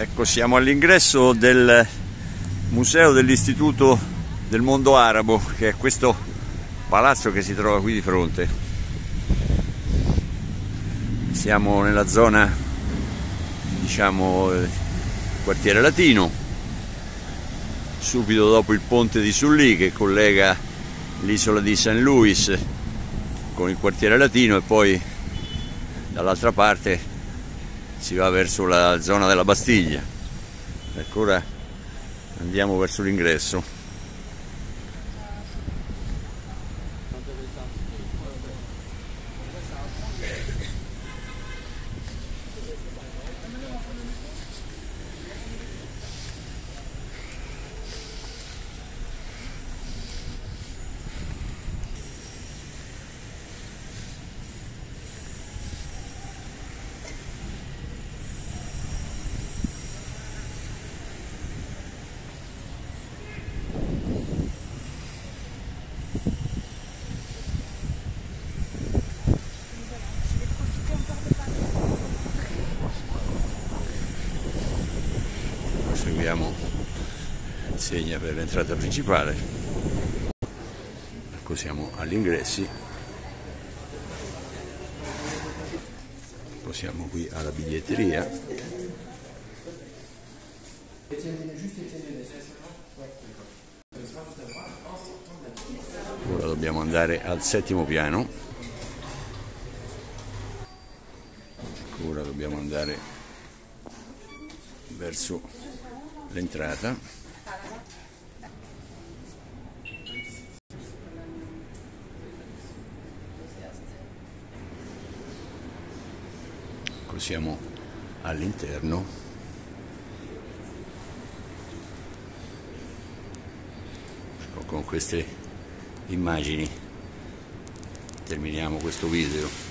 Ecco, siamo all'ingresso del museo dell'Istituto del Mondo Arabo, che è questo palazzo che si trova qui di fronte. Siamo nella zona, diciamo, quartiere latino, subito dopo il ponte di Sully che collega l'isola di St. Louis con il quartiere latino e poi dall'altra parte si va verso la zona della Bastiglia. Ecco ora andiamo verso l'ingresso seguiamo segna per l'entrata principale. Ecco siamo agli ingressi ecco qui alla biglietteria. Ora dobbiamo andare al settimo piano. Ora dobbiamo andare verso l'entrata ecco siamo all'interno. Ecco, con queste immagini terminiamo questo video